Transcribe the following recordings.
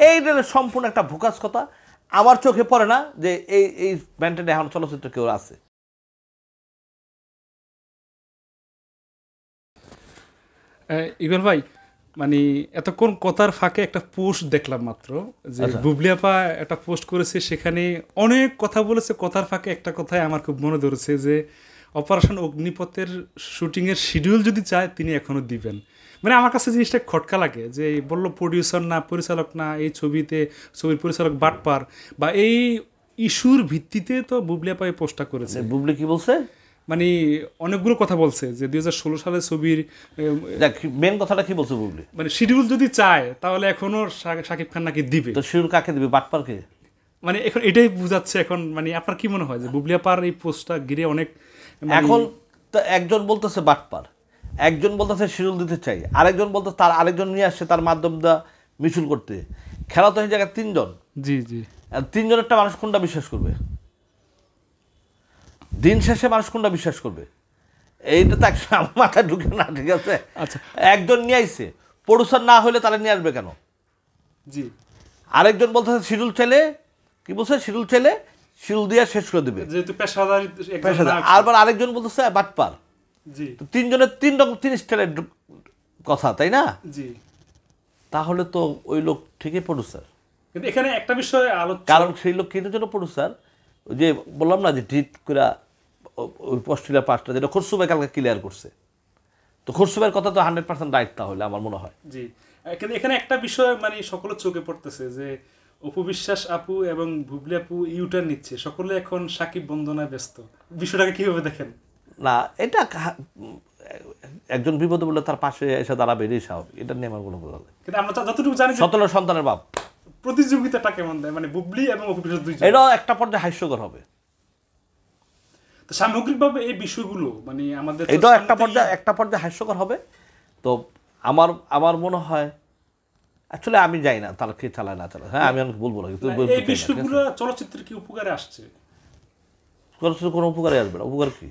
এই রেলের সম্পূর্ণ একটা ভুকাস কথা আমার চোখে পড়ে না যে এই এই ব্যান্ডেড এখন চলচ্চিত্র কেউ আছে ইকবাল ভাই মানে এতক্ষণ কথার ফাঁকে একটা পোস্ট দেখলাম মাত্র যে আচ্ছা। বুবলিয়াপা একটা পোস্ট করেছে সেখানে অনেক কথা বলেছে কথার ফাঁকে একটা কথাই আমার খুব মনে ধরেছে যে অপারেশন অগ্নিপথের শুটিংয়ের শিডিউল যদি চায় তিনি এখনও দিবেন। মানে আমার কাছে জিনিসটা খটকা লাগে যে বলল প্রডিউসার না পরিচালক না এই ছবিতে ছবির পরিচালক বাটপার বা এই ইস্যুর ভিত্তিতে তো বুবলিয়াপা এই পোস্টটা করেছে। বুবলি কি বলছে? মানে অনেকগুলো কথা বলছে যে দুই হাজার ষোলো সালে ছবির মেন কথাটা কি বলছে বুবলি? মানে শিডিউল যদি চায় তাহলে এখনও শাকিব খান নাকি দিবে। তো শিরুর কাকে দিবে? বাটপারকে? মানে এখন এটাই বুঝাচ্ছে এখন মানে আপনার কি মনে হয় যে বুবলিয়া পার এই পোস্টটা ঘিরে অনেক মানে- এখন তো একজন বলতেছে বাটপার একজন বলতেছে শিরুল দিতে চাই আরেকজন বলতে তার আরেকজন নিয়ে আসছে তার মাধ্যম দা মিছিল করতে। খেলা তো এই জায়গায় তিনজন। জি জি। তিনজনেরটা মানুষ কোনটা বিশ্বাস করবে? দিন শেষে মানুষ কোনটা বিশ্বাস করবে? এইটা তো একশো আমার মাথায় ঢুকে না ঠিক আছে? আচ্ছা। একজন নিয়ে আইছে প্রডিউসার না হলে তারা নিয়ে আসবে কেন? জি। আরেকজন বলতেছে শিরুল ছেলে কি বলছে? শিরুল ছেলে? শিরুল দিয়ে শেষ করে দেবে। যেহেতু পেশাদারি একজন পেশাদার। না- আবার আরেকজন বলতেছে বাটপার। জি। তো তিনজনের তিন রকম তিন স্টাইলের কথা তাই না? জি। তাহলে তো ওই লোক ঠিকই প্রডিউসার কিন্তু এখানে একটা বিষয় আলোচনা কারণ সেই লোক কিন্তু জন্য প্রডিউসার যে বললাম না যে ডিট করে ওই অস্ট্রেলিয়া পাঁচটা যেটা খরসুবাই কালকে ক্লিয়ার করছে। তো খরসুবাইয়ের কথা তো হান্ড্রেড পার্সেন্ট রাইট তাহলে আমার মনে হয়। জি। কিন্তু এখানে একটা বিষয় মানে সকলের চোখে পড়তেছে যে অপু বিশ্বাস আপু এবং ভুবলি আপু ইউটার নিচ্ছে। সকলে এখন সাকিব বন্দনায় ব্যস্ত। বিষয়টাকে কীভাবে দেখেন? না এটা একজন বিপদে বললে তার পাশে এসে দাঁড়াবে এটাই স্বাভাবিক। এটা নিয়ে আমার কোনো নেই। কিন্তু আমরা তো যতটুকু জানি সতেরো সন্তানের বাপ। প্রতিযোগিতাটা কেমন দেয়? মানে বুবলি এবং অপু বিশ্বাস দুইজন। এটাও একটা পর্যায়ে হাস্যকর হবে। তো সামগ্রিকভাবে এই বিষয়গুলো মানে আমাদের এটাও একটা পর্যায়ে একটা পর্যায়ে হাস্যকর হবে। তো আমার আমার মনে হয় অ্যাকচুয়ালি আমি যাই না তারা কে চালায় না চালায়। হ্যাঁ আমি অনেক বলব না কিন্তু এই? বিষয়গুলো চলচ্চিত্রের কি উপকারে আসছে? চলচ্চিত্র কোনো উপকারে আসবে না উপকার কি?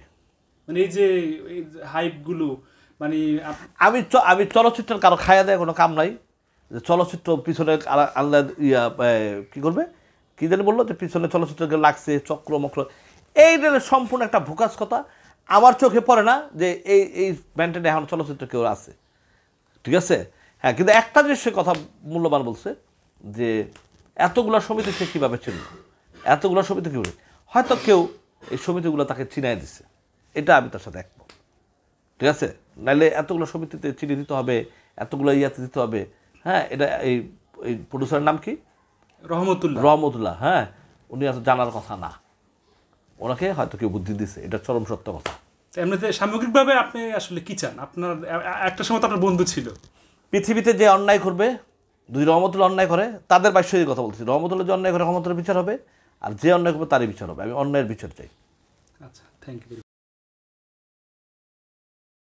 মানে এই যে হাইপগুলো মানে আমি আমি চলচ্চিত্রের কারও খাইয়া দেয় কোনো কাম নাই। যে চলচ্চিত্র পিছনে আলা- আল্লাহ ইয়া কি করবে? কি জানি বলল যে পিছনে চলচ্চিত্র লাগছে চক্র মক্র। এই সম্পূর্ণ একটা ভুকাস কথা আমার চোখে পড়ে না যে এই এই ব্যান্ডেড এখন চলচ্চিত্র কেউ আছে। ঠিক আছে? হ্যাঁ কিন্তু একটা জিনিস সে কথা মূল্যবান বলছে যে এতগুলো সমিতি সে কীভাবে চিনল? এতগুলো সমিতি কীভাবে? হয়তো কেউ এই সমিতিগুলো তাকে চিনাই দিছে। এটা আমি তার সাথে একমত। ঠিক আছে? নাইলে এতগুলো সমিতিতে চিনি দিতে হবে এতগুলো ইয়াতে দিতে হবে। হ্যাঁ এটা এই এই প্রডিউসারের নাম কি? রহমতুল্লাহ। রহমতুল্লাহ হ্যাঁ। উনি এত জানার কথা না। ওনাকে হয়তো কেউ বুদ্ধি দিছে। এটা চরম সত্য কথা। এমনিতে সামগ্রিকভাবে আপনি আসলে কি চান? আপনার একটা সময় তো আপনার বন্ধু ছিল। পৃথিবীতে যে অন্যায় করবে দুই রহমতুল্লাহ অন্যায় করে, তাদের বাইশ্বরী কথা বলছি রহমতুল্লাহ যে অন্যায় করে রহমতুল্লাহ বিচার হবে, আর যে অন্যায় করবে, তারই বিচার হবে। আমি অন্যায়ের বিচার চাই। আচ্ছা থ্যাংক ইউ